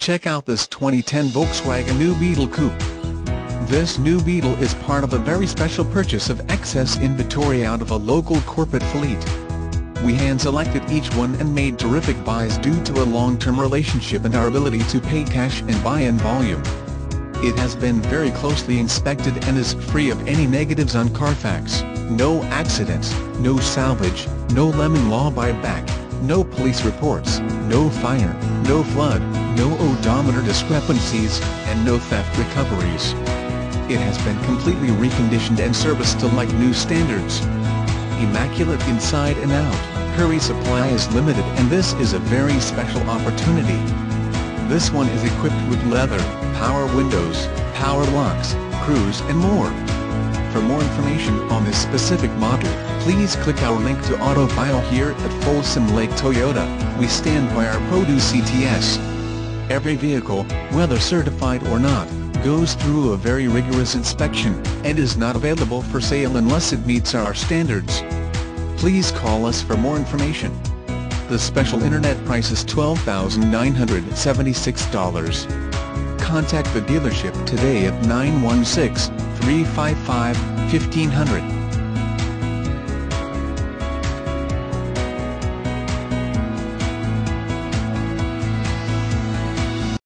Check out this 2010 Volkswagen New Beetle Coupe. This new Beetle is part of a very special purchase of excess inventory out of a local corporate fleet. We hand-selected each one and made terrific buys due to a long-term relationship and our ability to pay cash and buy in volume. It has been very closely inspected and is free of any negatives on Carfax, no accidents, no salvage, no lemon law buyback, no police reports, no fire, no flood, no odometer discrepancies, and no theft recoveries. It has been completely reconditioned and serviced to like new standards. Immaculate inside and out, Hurry supply is limited and this is a very special opportunity. This one is equipped with leather, power windows, power locks, cruise and more. For more information on this specific model, please click our link to Auto Bio here at Folsom Lake Toyota, we stand by our Produce CTS. Every vehicle, whether certified or not, goes through a very rigorous inspection, and is not available for sale unless it meets our standards. Please call us for more information. The special internet price is $12,976. Contact the dealership today at 916-355-1500.